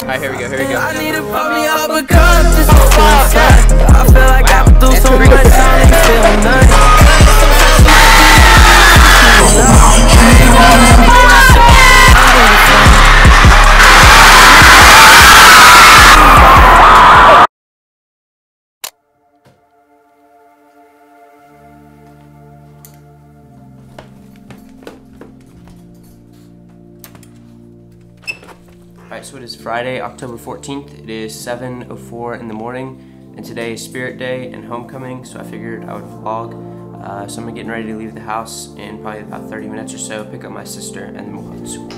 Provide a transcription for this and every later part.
Alright, here we go, here we go. I need to pump me up a cup just to feel inside. I feel like through so much, I ain't feeling nothing. Alright, so it is Friday, October 14th. It is 7.04 in the morning, and today is Spirit Day and Homecoming, so I figured I would vlog. Uh, so I'm getting ready to leave the house in probably about 30 minutes or so, pick up my sister, and then we'll go to school.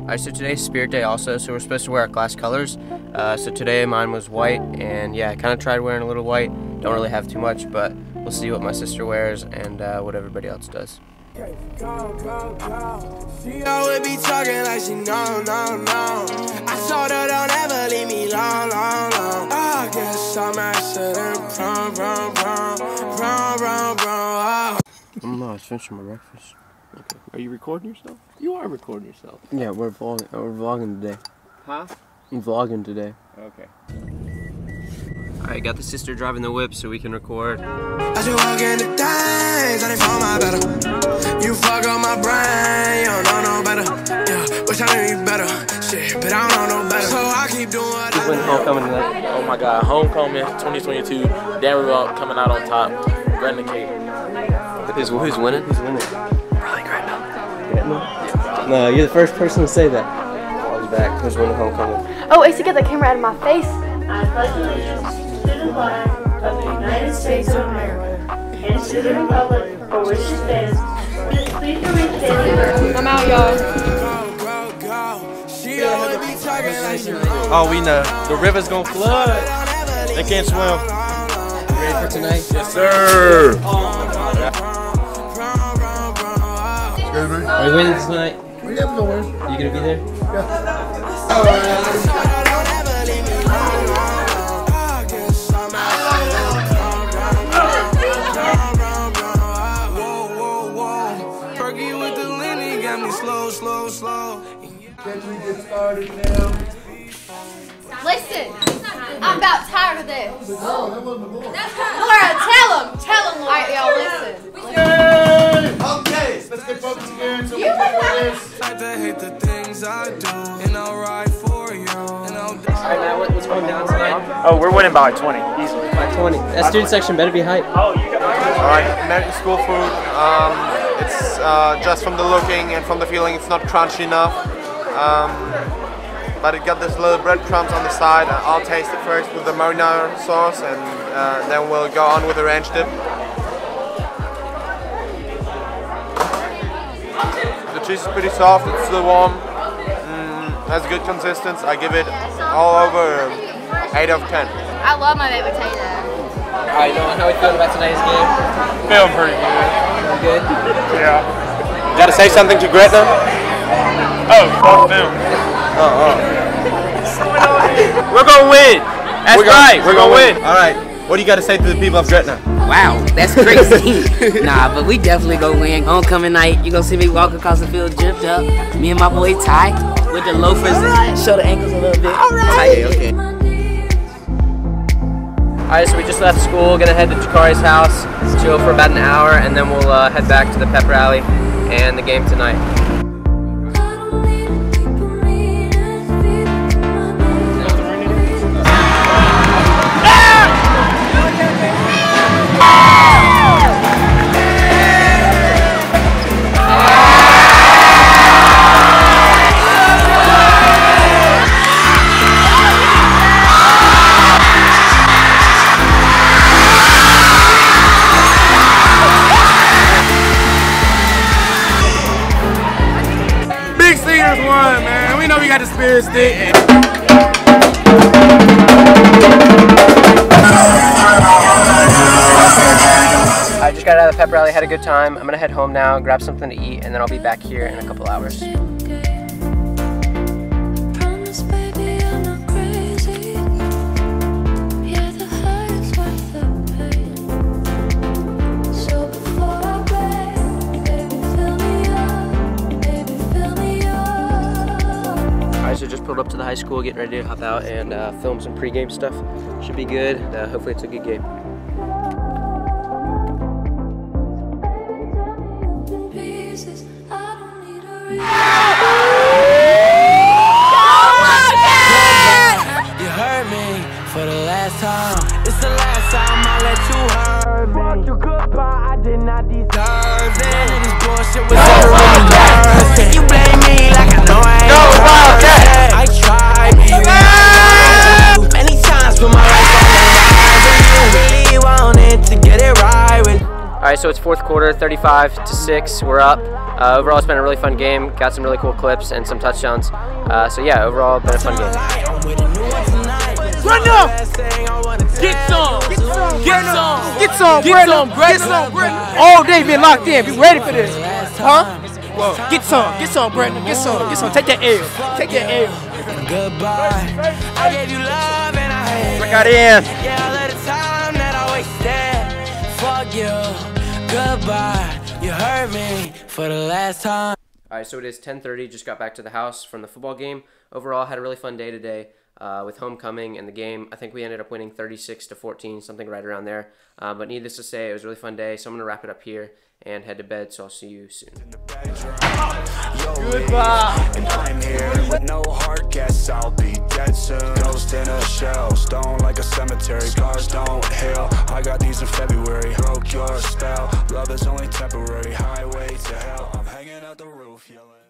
Alright, so today's Spirit Day also, so we're supposed to wear our class colors. Uh, so today mine was white, and yeah, I kind of tried wearing a little white. Don't really have too much, but we'll see what my sister wears and uh, what everybody else does. She always be talking like she no, no, no. I told her don't ever leave me long, long, long. I guess I'm accident. I'm not finishing my breakfast. Okay. Are you recording yourself? You are recording yourself. Yeah, we're vlogging. uh, We're vlogging today. Huh? I'm vlogging today. Okay. All right, got the sister driving the whip so we can record. I should walk in the days, I didn't find my better. You fuck up my brain, you don't know no better. Yeah, wish I knew you better. Shit, but I don't know no better. So I keep doing what I When do. homecoming tonight. Oh my God, Homecoming 2022, Dan Danville coming out on top. Gretna Cape. Who's, who's winning? Who's winning? Probably Gretna. Gretna? No, you're the first person to say that. I'll be back. Who's winning homecoming? Oh, Ace, get the camera out of my face. Uh, flag of the United States of America and to the republic for which it stands, please to reach daily I'm out, y'all. Oh, we know. The river's gonna flood. They can't swim. Ready for tonight? Yes, sir. Are you winning tonight? Yeah, I'm going. You gonna be there? Oh, Slow, slow, slow. Listen, I'm about tired of this. Laura, tell him. Tell him, Laura. All right, y'all, listen. Okay, let's get focused again. So we can do this. I to hate the things I do, and I'll ride for you. All right, Matt, what- what's going down tonight? Oh, we're winning by 20, easily. By 20. That student section better be hype. Oh, you got Alright, American school food. Um, it's uh, just from the looking and from the feeling, it's not crunchy enough. Um, but it got this little breadcrumbs on the side. I'll taste it first with the marinara sauce, and uh, then we'll go on with the ranch dip. The cheese is pretty soft. It's still warm. Mm, has good consistency. I give it all over 8 out of 10. I love my baked potato. All right, Nolan, how are you feeling about tonight's game? feeling pretty good. Feeling good? Yeah. You Gotta say something to Gretna? Um, oh, fuck them. Uh-uh. We're gonna win. That's We're gonna- right. We're gonna win. All right. What do you got to say to the people of Gretna? Wow, that's crazy. nah, but we definitely gonna win. Homecoming night, you gonna see me walk across the field dripped up. Me and my boy Ty with the loafers, show the ankles a little bit. All right. Okay, okay. All right, so we just left school. Gonna head to Jakari's house, chill for about an hour, and then we'll uh, head back to the pep rally and the game tonight. I just got out of the pep rally, had a good time. I'm gonna head home now, grab something to eat, and then I'll be back here in a couple hours. High school, getting ready to hop out and uh, film some pregame stuff. Should be good. Uh, hopefully it's a good game. You heard me for the last time. It's the last time I let you hurt me. Fuck you goodbye, I did not deserve it. None of this bullshit was ever quarter, 35 to six. We're up. Uh, overall, it's been a really fun game. Got some really cool clips and some touchdowns. Uh, so yeah, overall, been a fun game. Run up! Get some! Get some! Get some! Get some, Brendan! Get some, Brendan! All day been locked in. Be ready for this. Huh? Well, get some. Get some, Brendan. Get some. Get some. Take that L. Take that L. Goodbye. I gave you love and I hate Got in. Goodbye. You hurt me for the last time. All right, so it is 10:30. Just got back to the house from the football game. Overall, had a really fun day today uh, with homecoming and the game. I think we ended up winning 36 to 14, something right around there. Uh, but needless to say, it was a really fun day. So I'm gonna wrap it up here and head to bed. So I'll see you soon. Goodbye. Shell, stone like a cemetery. Scars don't heal. I got these in February. Broke your spell. Love is only temporary. Highway to hell. I'm hanging out the roof, yelling.